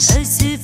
see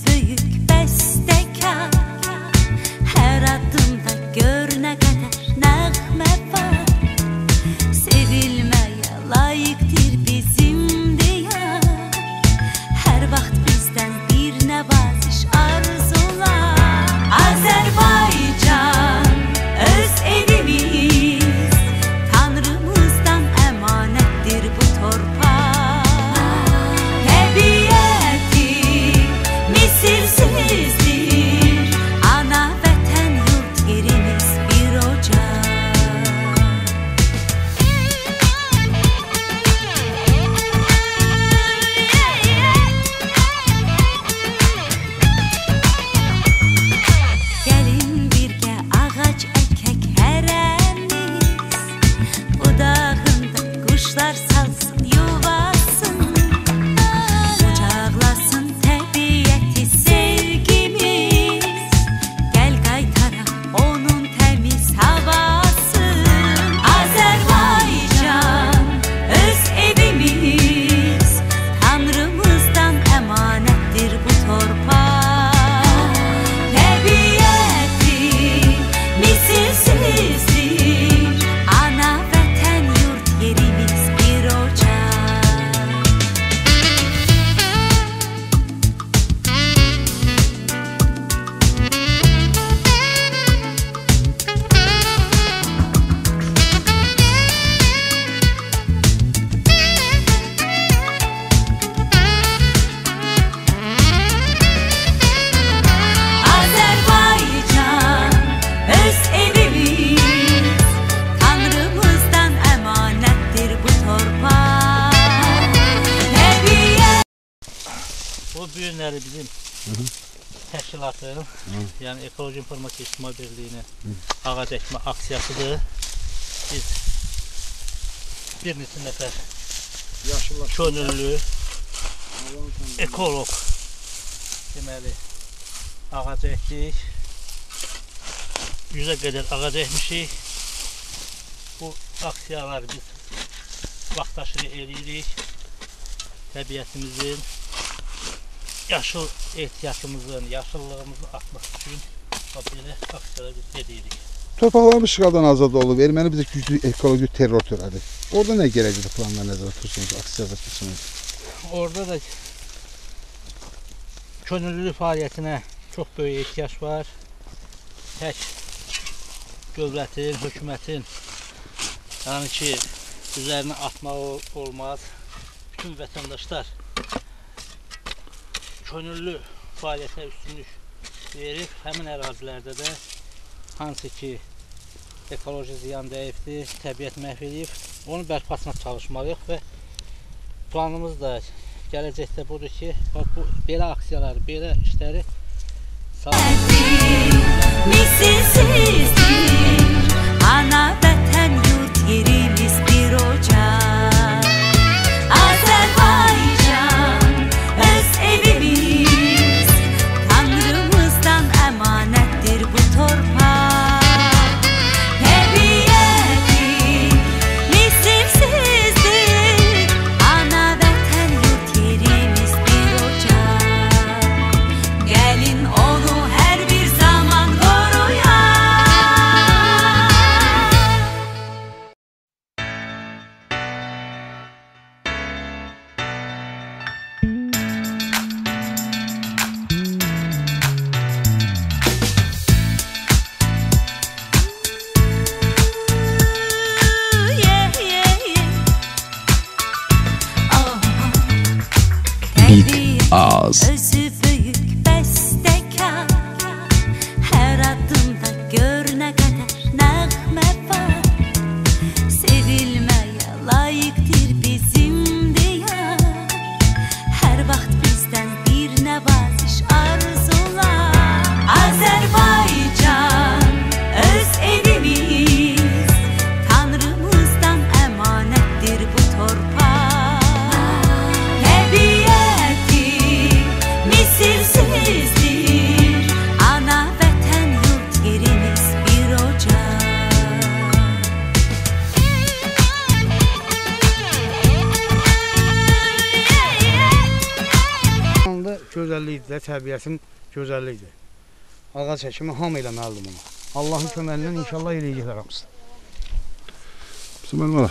Bu günləri bizim təşkilatın, yəni Ekoloji İnformasiya İctimai Birliyinin ağac əkmə aksiyasıdır. Biz bir neçə nəfər könüllü ekoloq deməli ağac əkdik. Yüzə qədər ağac əkmişik. Bu aksiyaları biz vaxtaşırı eləyirik. Təbiətimizin yaşıl ehtiyatımızın, yaşıllığımızın artması üçün belə aksiyalar biz edirik. Torpaqlarımız işğaldan azad olub, erməni bizə güclü ekoloji terror törədi. Orada nə gələcək planlar nəzərdə tutursunuz aksiyada keçirmək? Orada da könüllülük fəaliyyətinə çox böyük ehtiyac var. Tək dövlətin, hökumətin yəni ki, üzərinə atmaq ol- olmaz. Bütün vətəndaşlar könüllü fəaliyyətə üstünlük verib həmin ərazilərdə də hansı ki ekoloji ziyan dəyibdir, təbiət məhv edib, onun bərpasına çalışmalıyıq və planımız da gələcəkdə budur ki, bax bu belə aksiyaları, belə işləri sağ misilsizdir Ana vətən yurt yerimiz Oz. Gözəlliyidir də, təbiətin gözəlliyidir. Ağac həkimi hamı eləməlidir bunu. Allahın köməyi ilə inşallah eləyəcəklər hamısı. Müslüman ola.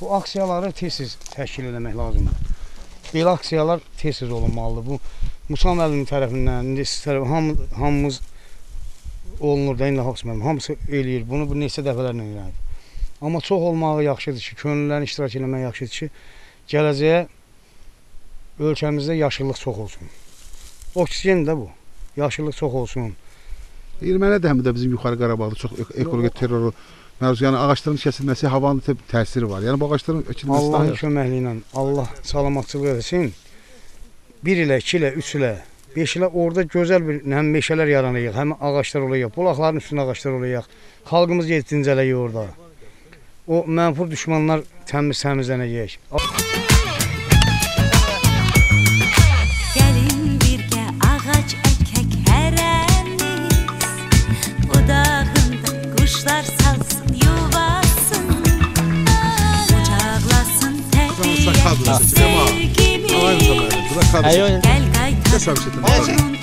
Bu aksiyaları tez-tez təşkil eləmək lazımdır. Belə aksiyalar tez-tez olunmalıdır. Bu Musa müəllim tərəfindən, indi siz tərəf hamı, hamımız olunur da indi Haqs müəllim, hamısı eləyir. Bunu bu neçə dəfələrlə elədi. Amma çox olmağı yaxşıdır ki, könüllülərin iştirak eləmək yaxşıdır ki, gələcəyə ölkəmizdə yaşıllıq çox olsun. Oksigen də bu. Yaşıllıq çox olsun. Erməni də həm də bizim yuxarı Qarabağda çox ek- ekoloji terroru məruz, yəni ağacların kəsilməsi havanın tə- təsiri var. Yəni bu ağacların əkilməsi Allahın köməkliyi ilə Allah salamatçılıq etsin. 1 ilə, 2 ilə, 3 ilə, 5 ilə orada gözəl bir həm meşələr yaranacaq, həm ağaclar olacaq, bulaqların üstünə ağaclar olacaq. Xalqımız yetdincələyir orada. O mənfur düşmanlar təmiz təmizlənəcək. Давай, Самара. Куда хабишь? Kes hapşırdın?